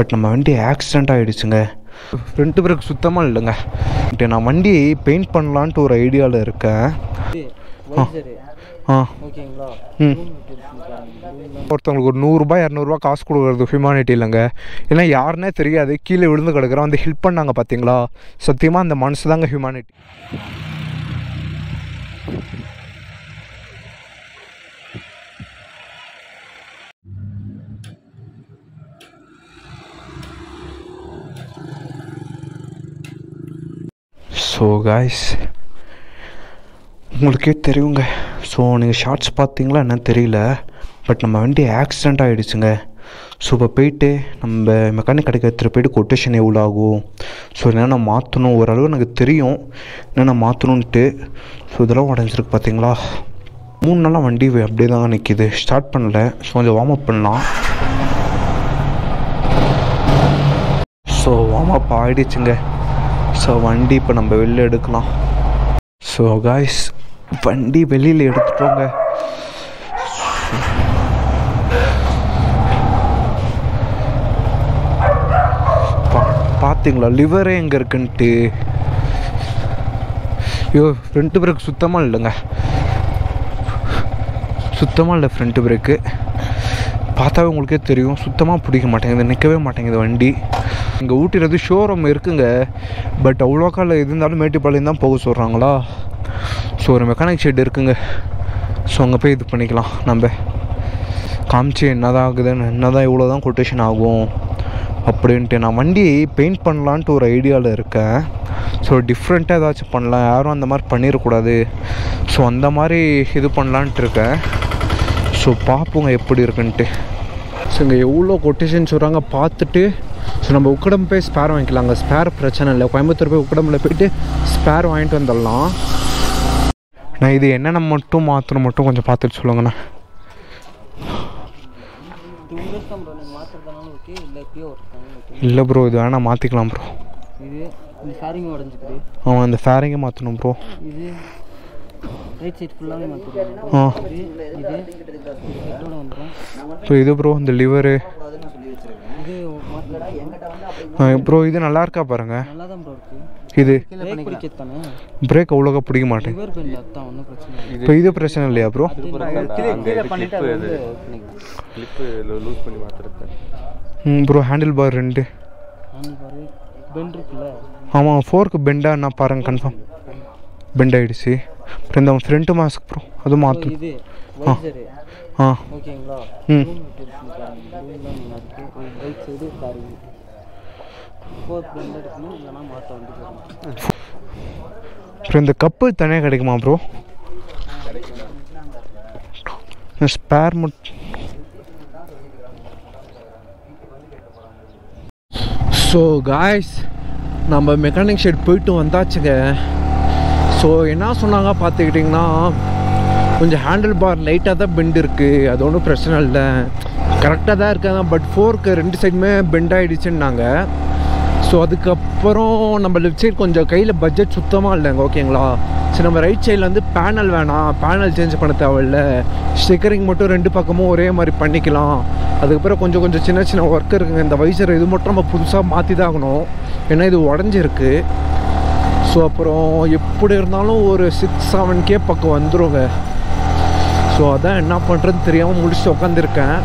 But நம்ம வண்டி accident ஆகிடுச்சுங்க front break சுத்தமாக இல்லைங்க. நான் வண்டி பெயிண்ட் பண்ணலான்ட்டு ஒரு ஐடியாவில் இருக்கேன். ஆ. ஓகேங்களா? ம். ஒருத்தவங்களுக்கு ஒரு நூறுரூபா இரநூறுபா காசு கொடுக்குறது ஹியூமானிட்டி இல்லைங்க. ஏன்னா யாருன்னே தெரியாது கீழே விழுந்து கிடக்குறோம் வந்து ஹெல்ப் பண்ணாங்க பார்த்தீங்களா சத்தியமாக அந்த மனசு தாங்க ஹியூமானிட்டி ஸோ காய்ஸ் உங்களுக்கே தெரியுங்க. ஸோ நீங்கள் ஷார்ட்ஸ் பார்த்தீங்களா என்னன்னு தெரியல. பட் நம்ம வண்டி ஆக்சிடெண்ட் ஆகிடுச்சுங்க ஸோ இப்போ போயிட்டு நம்ம மெக்கானிக் கடைக்கு எடுத்துகிட்டு போயிட்டு கொட்டேஷன் எவ்வளோ ஆகும்? ஸோ என்னென்ன மாற்றணும் ஓரளவு எனக்கு தெரியும். என்னென்ன மாற்றணுன்ட்டு ஸோ இதெல்லாம் உடஞ்சிருக்கு பார்த்தீங்களா? மூணு நாளாக வண்டி அப்படியே தான் நிற்கிது ஸ்டார்ட் பண்ணல. ஸோ கொஞ்சம் வார்ம் அப் பண்ணலாம். ஸோ வார்ம் அப் ஆகிடுச்சுங்க ஸோ வண்டி இப்போ நம்ம வெளில எடுக்கலாம். ஸோ காய்ஸ் வண்டி வெளியில் எடுத்துட்டோங்க. பார்த்தீங்களா லிவரே எங்கே இருக்குன்ட்டு? ஐயோ ஃப்ரண்ட்டு பிரேக் சுத்தமாக இல்லைங்க. சுத்தமாக இல்லை ஃப்ரண்ட்டு பிரேக்கு பார்த்தாவே உங்களுக்கே தெரியும். சுத்தமாக பிடிக்க மாட்டேங்குது நிற்கவே மாட்டேங்குது வண்டி. இங்கே ஊட்டிறது ஷோரூம் இருக்குங்க. பட் அவ்வளோக்கா இல்லை எது இருந்தாலும் மேட்டுப்பாளையம் தான் போக சொல்கிறாங்களா ஸோ ஒரு மெக்கானிக் ஷெட் இருக்குங்க. ஸோ அங்கே போய் இது பண்ணிக்கலாம். நம்ம காமிச்சு என்னதான் ஆகுதுன்னு என்னதான் இவ்வளோ தான் கொட்டேஷன் ஆகும் அப்படின்ட்டு நான் வண்டி பெயிண்ட் பண்ணலான்ட்டு ஒரு ஐடியாவில் இருக்கேன். ஸோ டிஃப்ரெண்ட்டாக ஏதாச்சும் பண்ணலாம். யாரும் அந்த மாதிரி பண்ணிடக்கூடாது ஸோ அந்த மாதிரி இது பண்ணலான்ட்டு இருக்கேன். ஸோ பார்ப்போங்க எப்படி இருக்குன்ட்டு. ஸோ இங்கே எவ்வளோ கொட்டேஷன் சொல்கிறாங்க பார்த்துட்டு ஸோ நம்ம உக்கடம் போய் ஸ்பேர் வாங்கிக்கலாங்க. ஸ்பேர் பிரச்சனை இல்லை. கோயம்புத்தூர் போய் உக்கடமில் போயிட்டு ஸ்பேர் வாங்கிட்டு வந்துடலாம். நான் இது என்னென்ன மட்டும் மாற்றணும் மட்டும் கொஞ்சம் பார்த்துட்டு சொல்லுங்கண்ணா. இல்லை ப்ரோ இது வேணால் மாற்றிக்கலாம் ப்ரோ இது இந்த ஃபேரிங் உடஞ்சிக்குது. அவன் அந்த ஃபேரிங்கை மாற்றணும் ப்ரோ இது ரைட் சைடு ஃபுல்லாகவே மாற்றிடுவாங்க ஆ. இது ஸோ ப்ரோ இந்த லிவரு ப்ரோ இது நல்லா இருக்கா பாருங்க? இது பிரேக் அவ்வளோக்கா பிடிக்க மாட்டேன். பெண்ட் இல்லை இப்போ இது பிரச்சனை இல்லையா ப்ரோ ப்ரோ ஹேண்டில் பார் ரெண்டு. பெண்ட் ஆமாம் ஃபோர்க்கு பெண்டாக என்ன பாருங்க கன்ஃபார்ம் பெண்ட் ஆகிடுச்சு இந்த ஃப்ரண்ட் மாஸ்க் ப்ரோ இது வைசரு ஆ. ம். அப்புறம் இந்த கப்பு தனியாக கிடைக்குமா ப்ரோ ஸ்பேர் மட்டும் ஸோ காய்ஸ் நம்ம மெக்கானிக் ஷெட் போயிட்டு வந்தாச்சுங்க. ஸோ என்ன சொன்னாங்க பார்த்துக்கிட்டிங்கன்னா கொஞ்சம் ஹேண்டில் பார் லைட்டாக தான் பெண்ட் இருக்குது அது ஒன்றும் பிரச்சனை இல்லை. கரெக்டாக தான் இருக்காங்க. பட் ஃபோர்க்கு ரெண்டு சைடுமே பெண்ட் ஆகிடுச்சுன்னாங்க ஸோ அதுக்கப்புறம் நம்ம லெஃப்ட் சைடு கொஞ்சம் கையில் பட்ஜெட் சுத்தமாக இல்லைங்க ஓகேங்களா சரி நம்ம ரைட் சைடில் வந்து பேனல் வேணாம். பேனல் சேஞ்ச் பண்ண தேவையில்ல. ஸ்டிக்கரிங் மட்டும் ரெண்டு பக்கமும் ஒரே மாதிரி பண்ணிக்கலாம். அதுக்கப்புறம் கொஞ்சம் கொஞ்சம் சின்ன சின்ன ஒர்க் இருக்குங்க. இந்த வைசர் இது மட்டும் நம்ம புதுசாக மாற்றி தான் ஆகணும். ஏன்னா இது உடஞ்சிருக்கு. ஸோ அப்புறம் எப்படி இருந்தாலும் ஒரு சிக்ஸ் செவன் கே பக்கம் வந்துருங்க ஸோ அதான் என்ன பண்ணுறதுன்னு தெரியாமல் முடிச்சுட்டு உட்காந்துருக்கேன்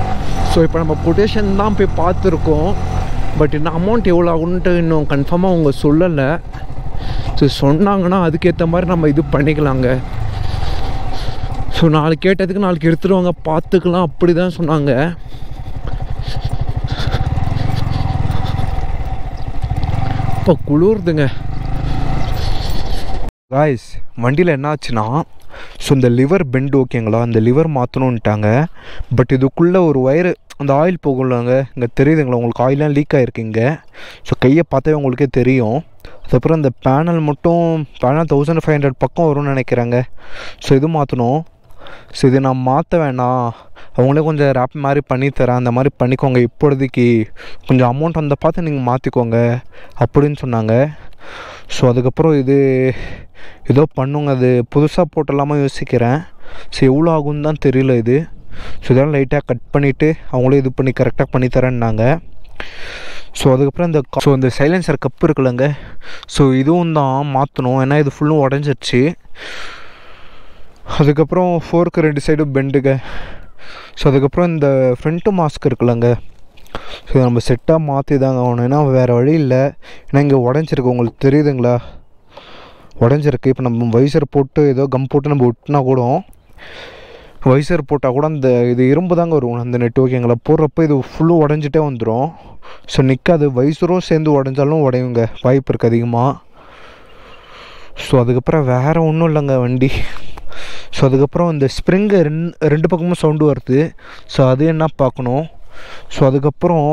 ஸோ இப்போ நம்ம கொட்டேஷன் தான் போய் பார்த்துருக்கோம். பட் இன்னும் அமௌண்ட் எவ்வளோ ஆகுன்ட்டு இன்னும் கன்ஃபார்மாக அவங்க சொல்லலை. ஸோ சொன்னாங்கன்னா அதுக்கேற்ற மாதிரி நம்ம இது பண்ணிக்கலாங்க. ஸோ நாளைக்கு கேட்டதுக்கு நாளைக்கு எடுத்துருவாங்க பார்த்துக்கலாம் அப்படி தான் சொன்னாங்க. இப்போ குளிருதுங்க. காய்ஸ் வண்டியில் என்ன ஆச்சுன்னா ஸோ இந்த லிவர் பெண்ட் ஓகேங்களா அந்த லிவர் மாற்றணுன்ட்டாங்க பட் இதுக்குள்ளே ஒரு ஒயரு அந்த ஆயில் போகலாங்க இங்கே தெரியுதுங்களா? உங்களுக்கு ஆயிலாம் லீக் ஆகிருக்குங்க ஸோ கையை பார்த்தாவே உங்களுக்கே தெரியும். அதுக்கப்புறம் இந்த பேனல் மட்டும் பேனல் தௌசண்ட் ஃபைவ் ஹண்ட்ரட் பக்கம் வரும்னு நினைக்கிறாங்க. ஸோ இது மாற்றணும் ஸோ இது நான் மாற்ற வேணாம். அவங்களே கொஞ்சம் ரேப் மாதிரி பண்ணி தரேன். அந்த மாதிரி பண்ணிக்கோங்க. இப்பொழுதைக்கு கொஞ்சம் அமௌண்ட் வந்த பார்த்து நீங்கள் மாற்றிக்கோங்க அப்படின்னு சொன்னாங்க. ஸோ அதுக்கப்புறம் இது ஏதோ பண்ணுங்க அது புதுசாக போட்டலாமா யோசிக்கிறேன். ஸோ எவ்வளோ ஆகும்னு தான் தெரியல இது. ஸோ இதெல்லாம் லைட்டாக கட் பண்ணிவிட்டு அவங்களே இது பண்ணி கரெக்டாக பண்ணி தரேன்னாங்க. ஸோ அதுக்கப்புறம் இந்த ஸோ இந்த சைலன்சர் கப் இருக்குல்லங்க. ஸோ இதுவும் தான் மாற்றணும் ஏன்னா இது ஃபுல்லும் உடஞ்சிருச்சு. அதுக்கப்புறம் ஃபோர்க்கு ரெண்டு சைடும் பெண்டுங்க ஸோ அதுக்கப்புறம் இந்த ஃப்ரண்ட்டு மாஸ்க் இருக்குல்லங்க. ஸோ நம்ம செட்டாக மாற்றி தாங்க ஆகணும். ஏன்னா வேறு வழி இல்லை. ஏன்னா இங்கே உடஞ்சிருக்கு. உங்களுக்கு தெரியுதுங்களா? உடஞ்சிருக்கு. இப்போ நம்ம வைசர் போட்டு ஏதோ கம் போட்டு நம்ம ஒட்டினா கூட வைசர் போட்டால் கூட அந்த இது இரும்பு தாங்க வரும். அந்த நெட்ஒர்க்கிங்களை போடுறப்ப இது ஃபுல்லும் உடஞ்சிட்டே வந்துடும் ஸோ நிற்காது வைசரும் சேர்ந்து உடஞ்சாலும் உடையுங்க. வாய்ப்பு இருக்குது அதிகமாக ஸோ அதுக்கப்புறம் வேறு ஒன்றும் இல்லைங்க வண்டி. ஸோ அதுக்கப்புறம் இந்த ஸ்ப்ரிங்கு ரெண்டு ரெண்டு பக்கமும் சவுண்டு வருது. ஸோ அது என்ன பார்க்கணும்? ஸோ அதுக்கப்புறம்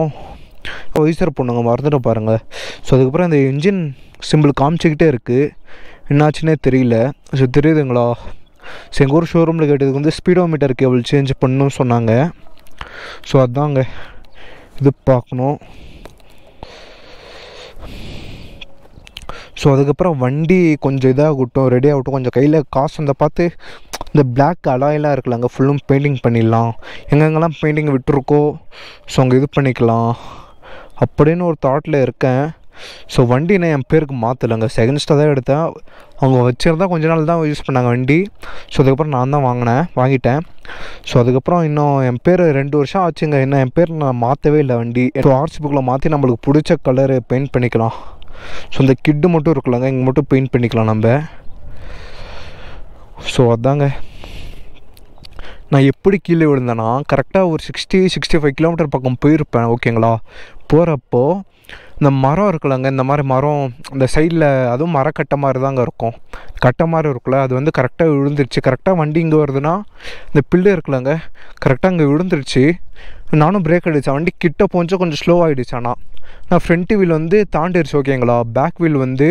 வைசர் பொண்ணுங்க மறந்துட்டு பாருங்கள் ஸோ அதுக்கப்புறம் இந்த இன்ஜின் சிம்பிள் காமிச்சிக்கிட்டே இருக்குது என்னாச்சுன்னே தெரியல. ஸோ தெரியுதுங்களா? ஸோ எங்கள் ஊர் ஷோரூமில் கேட்டதுக்கு வந்து ஸ்பீடோ மீட்டர் கேபிள் சேஞ்ச் பண்ணணும்னு சொன்னாங்க. ஸோ அதாங்க. இது பார்க்கணும். ஸோ அதுக்கப்புறம் வண்டி கொஞ்சம் இதாகட்டும் ரெடி ஆகட்டும் கொஞ்சம் கையில் காசு அந்த பார்த்து இந்த பிளாக் அலாயெல்லாம் இருக்குல்ல அங்கே ஃபுல்லும் பெயிண்டிங் பண்ணிடலாம். எங்கெங்கெல்லாம் பெயிண்டிங் விட்டுருக்கோ ஸோ அங்கே இது பண்ணிக்கலாம். அப்படின்னு ஒரு தாட்டில் இருக்கேன். ஸோ வண்டி நான் என் பேருக்கு மாற்றலைங்க செகண்ட்ஸ்டாக தான் எடுத்தேன். அவங்க வச்சுருந்தா கொஞ்ச நாள் தான் யூஸ் பண்ணாங்க வண்டி. ஸோ அதுக்கப்புறம் நான் தான் வாங்கினேன் வாங்கிட்டேன். ஸோ அதுக்கப்புறம் இன்னும் என் பேர் ரெண்டு வருஷம் ஆச்சுங்க. இன்னும் என் பேர் நான் மாற்றவே இல்லை வண்டி. ஸோ ஆர்சி புக்கில் மாற்றி நம்மளுக்கு பிடிச்ச கலரு பெயிண்ட் பண்ணிக்கலாம். ஸோ இந்த கிட்டு மட்டும் இருக்கலாங்க இங்கே மட்டும் பெயிண்ட் பண்ணிக்கலாம் நம்ம. ஸோ அதாங்க. நான் எப்படி கீழே விழுந்தேன்னா கரெக்டாக ஒரு சிக்ஸ்டி சிக்ஸ்டி ஃபைவ் கிலோமீட்டர் பக்கம் போயிருப்பேன் ஓகேங்களா? போகிறப்போ இந்த மரம் இருக்குல்லங்க. இந்த மாதிரி மரம் இந்த சைடில் அதுவும் மரக்கட்டை மாதிரி தாங்க இருக்கும். கட்டை மாதிரி இருக்குல்ல அது வந்து கரெக்டாக விழுந்துருச்சு. கரெக்டாக வண்டி இங்கே வருதுன்னா இந்த பில்லு இருக்குல்லங்க. கரெக்டாக அங்கே விழுந்துருச்சு. நானும் பிரேக் அடித்தேன் வண்டி கிட்ட போஞ்சோ கொஞ்சம் ஸ்லோ ஆகிடுச்சு ஆனால் நான் ஃப்ரண்ட்டு வீல் வந்து தாண்டிடுச்சு ஓகேங்களா பேக் வீல் வந்து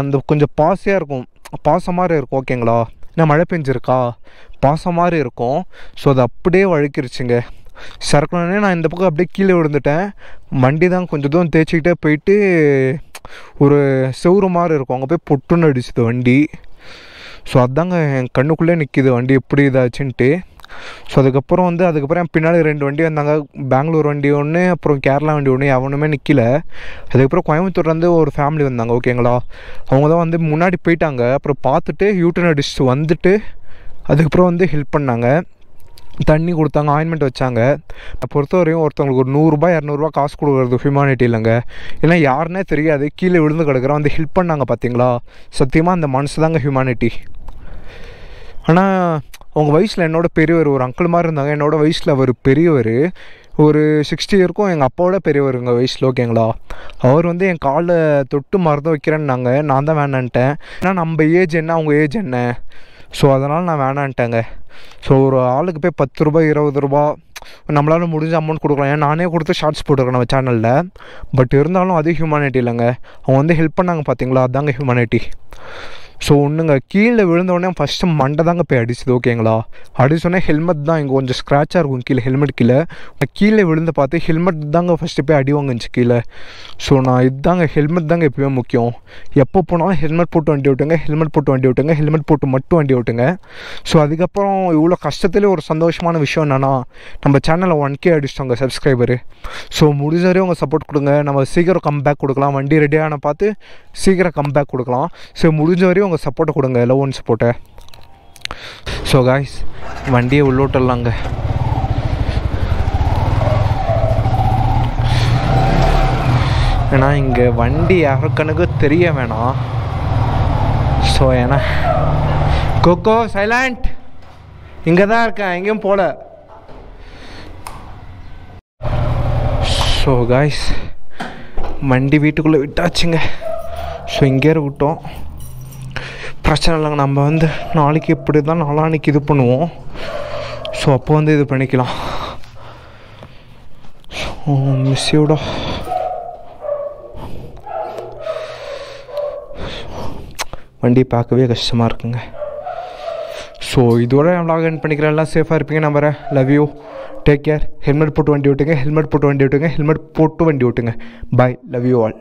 அந்த கொஞ்சம் பாசியாக இருக்கும். பாசம் மாதிரி இருக்கும் ஓகேங்களா என்ன மழை பெஞ்சிருக்கா? பாசம் மாதிரி இருக்கும். ஸோ அது அப்படியே வழுக்கிருச்சுங்க. சரக்குனே நான் இந்த பக்கம் அப்படியே கீழே விழுந்துட்டேன். வண்டி தான் கொஞ்சம் தூரம் தேய்ச்சிக்கிட்டே போயிட்டு ஒரு செவ்வறு மாதிரி இருக்கும். அங்கே போய் பொட்டுன்னு அடிச்சுது வண்டி. ஸோ அதாங்க என் கண்ணுக்குள்ளே நிற்கிது வண்டி. எப்படி இதாச்சுன்ட்டு. ஸோ அதுக்கப்புறம் வந்து அதுக்கப்புறம் என் பின்னாடி ரெண்டு வண்டி வந்தாங்க. பெங்களூர் வண்டி ஒன்று அப்புறம் கேரளா வண்டி ஒன்று எவனுமே நிற்கல அதுக்கப்புறம் கோயம்புத்தூர்லேருந்து ஒரு ஃபேமிலி வந்தாங்க ஓகேங்களா அவங்க தான் வந்து முன்னாடி போயிட்டாங்க. அப்புறம் பார்த்துட்டு யூட்டன் அடிச்சுட்டு வந்துட்டு அதுக்கப்புறம் வந்து ஹெல்ப் பண்ணாங்க. தண்ணி கொடுத்தாங்க ஆயின்மெண்ட் வச்சாங்க. பொறுத்தவரையும் ஒருத்தவங்களுக்கு ஒரு நூறுரூபா இரநூறுபா காசு கொடுக்குறது ஹியூமானிட்டி இல்லைங்க. ஏன்னா யாருன்னே தெரியாது. கீழே விழுந்து கிடக்கிறோம் வந்து ஹெல்ப் பண்ணாங்க பார்த்தீங்களா சத்தியமாக அந்த மனசு தாங்க ஹியூமானிட்டி ஆனால் அவங்க வயசில் என்னோட பெரியவர் ஒரு அங்கிள் மாதிரி இருந்தாங்க. என்னோட வயசில் அவர் பெரியவர். ஒரு சிக்ஸ்டி இயருக்கும் எங்கள் அப்பாவோட பெரியவர் எங்கள் வயசில் ஓகேங்களா அவர் வந்து என் காலில் தொட்டு மருந்து வைக்கிறேன்னாங்க. நான் தான் வேணான்ட்டேன். ஏன்னா நம்ம ஏஜ் என்ன அவங்க ஏஜ் என்ன? ஸோ அதனால் நான் வேணான்ட்டேங்க. ஸோ ஒரு ஆளுக்கு போய் பத்து ரூபாய் இருபது ரூபா நம்மளால முடிஞ்ச அமௌண்ட் கொடுக்கலாம். ஏன் நானே கொடுத்து ஷார்ட்ஸ் போட்டிருக்கேன் நம்ம சேனலில் பட் இருந்தாலும் அது ஹியூமானிட்டி இல்லைங்க. அவங்க வந்து ஹெல்ப் பண்ணாங்க பார்த்தீங்களா அதாங்க ஹியூமானிட்டி ஸோ ஒன்றுங்க கீழே விழுந்தோடனே ஃபஸ்ட்டு மண்டை தாங்க போய் அடிச்சுது ஓகேங்களா அடிச்சோடனே ஹெல்மெட் தான் இங்கே கொஞ்சம் ஸ்க்ராட்சாக இருக்கும் கீழே ஹெல்மெட் கீழே. கீழே விழுந்து பார்த்து ஹெல்மெட் தாங்க ஃபஸ்ட்டு போய் அடி வாங்குச்சு கீழே. ஸோ நான் இதுதாங்க ஹெல்மெட் தாங்க எப்போயுமே முக்கியம். எப்போ போனாலும் ஹெல்மெட் போட்டு வண்டி ஓட்டுங்க ஹெல்மெட் போட்டு வண்டி ஓட்டுங்க ஹெல்மெட் போட்டு மட்டும் வண்டி ஓட்டுங்க. ஸோ அதுக்கப்புறம் இவ்வளோ கஷ்டத்துலேயே ஒரு சந்தோஷமான விஷயம் என்னென்னா நம்ம சேனலில் ஒன் கே அடிச்சிட்டோங்க சப்ஸ்கிரைபரு ஸோ முடிஞ்ச வரையும் உங்கள் சப்போர்ட் கொடுங்க. நம்ம சீக்கிரம் கம்பேக் கொடுக்கலாம். வண்டி ரெடியான பார்த்து சீக்கிரம் கம்பேக் கொடுக்கலாம். ஸோ முடிஞ்ச வரையும் உங்கள் சப்போர்ட்டை கொடுங்க. லவ் ஒன் சப்போர்ட்டை ஸோ காய்ஸ் வண்டியை உள்ளோட்டலாங்க ஏன்னா இங்கே வண்டி யாருக்கனுக்கு தெரிய வேணாம். ஸோ ஏன்னா கோகோ சைலண்ட் இங்கே தான் இருக்கேன். எங்கேயும் போகல ஸோ காய்ஸ் வண்டி வீட்டுக்குள்ளே விட்டாச்சுங்க. ஸோ இங்கே விட்டோம். பிரச்சனை இல்லைங்க. நம்ம வந்து நாளைக்கு இப்படி தான் நாளான்னைக்கு இது பண்ணுவோம். ஸோ அப்போ வந்து இது பண்ணிக்கலாம். ஸோ மிஸ்ஸியோட வண்டி பார்க்கவே கஷ்டமாக இருக்குங்க. ஸோ இதோட நான் vlog end பண்ணிக்கிறேன். எல்லாம் சேஃபாக இருப்பீங்க நம்புகிறேன் love you take care helmet போட்டு வண்டி ஓட்டுங்க. ஹெல்மெட் போட்டு வண்டி ஓட்டுங்க. ஹெல்மெட் போட்டு வண்டி ஓட்டுங்க. Bye love you all